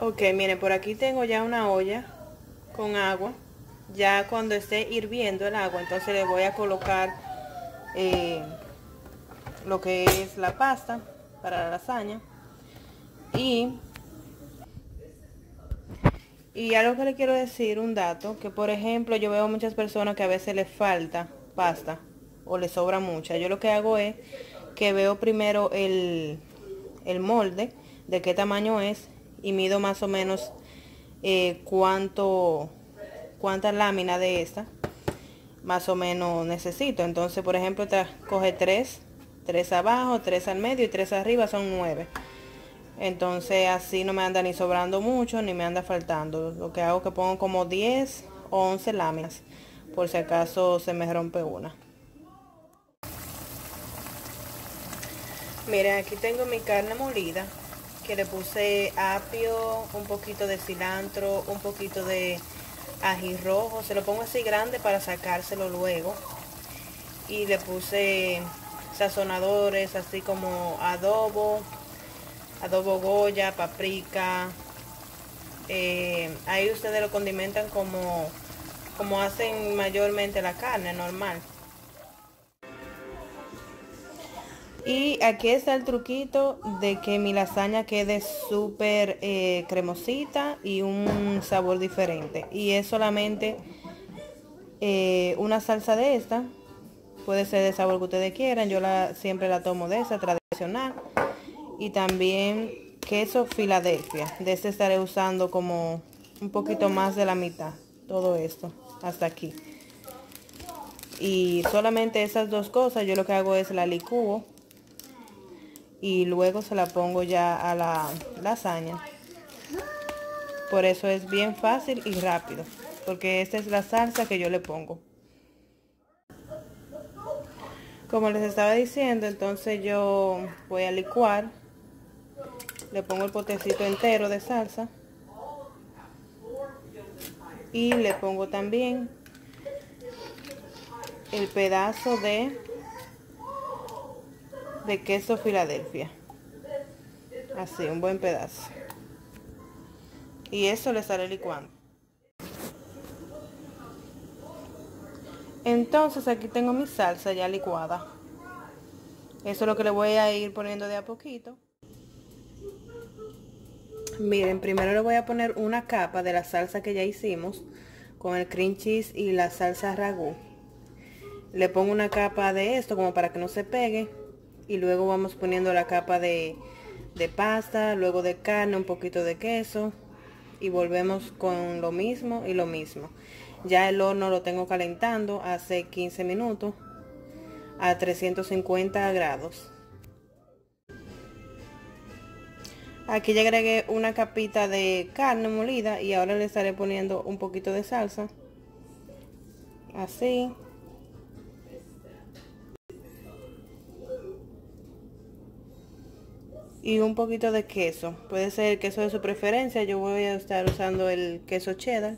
Ok, miren, por aquí tengo ya una olla con agua. Ya cuando esté hirviendo el agua, entonces le voy a colocar eh, lo que es la pasta para la lasaña. Y, y algo que le quiero decir, un dato, que por ejemplo yo veo muchas personas que a veces les falta pasta o le sobra mucha. Yo lo que hago es que veo primero el, el molde, de qué tamaño es y mido más o menos eh, cuánto, cuánta lámina de esta más o menos necesito. Entonces, por ejemplo, te coge tres, tres abajo, tres al medio y tres arriba, son nueve. Entonces así no me anda ni sobrando mucho ni me anda faltando. Lo que hago es que pongo como 10 o 11 láminas por si acaso se me rompe una. Miren, aquí tengo mi carne molida que le puse apio, un poquito de cilantro, un poquito de ají rojo. Se lo pongo así grande para sacárselo luego. Y le puse sazonadores así como adobo, adobo goya, paprika. Eh, ahí ustedes lo condimentan como, como hacen mayormente la carne normal. Y aquí está el truquito de que mi lasaña quede súper eh, cremosita y un sabor diferente. Y es solamente eh, una salsa de esta. Puede ser de sabor que ustedes quieran. Yo la, siempre la tomo de esa tradicional. Y también queso Filadelfia. De este estaré usando como un poquito más de la mitad. Todo esto. Hasta aquí. Y solamente esas dos cosas yo lo que hago es la licúo y luego se la pongo ya a la lasaña. Por eso es bien fácil y rápido, porque esta es la salsa que yo le pongo. Como les estaba diciendo, entonces yo voy a licuar. Le pongo el potecito entero de salsa. Y le pongo también el pedazo de de queso Filadelfia. Así, un buen pedazo. Y eso le sale licuando. Entonces aquí tengo mi salsa ya licuada. Eso es lo que le voy a ir poniendo de a poquito. Miren, primero le voy a poner una capa de la salsa que ya hicimos con el cream cheese y la salsa ragú. Le pongo una capa de esto como para que no se pegue y luego vamos poniendo la capa de, pasta, luego de carne, un poquito de queso y volvemos con lo mismo y lo mismo. Ya el horno lo tengo calentando hace 15 minutos a 350 grados. Aquí ya agregué una capita de carne molida y ahora le estaré poniendo un poquito de salsa. Así. Y un poquito de queso. Puede ser el queso de su preferencia. Yo voy a estar usando el queso cheddar.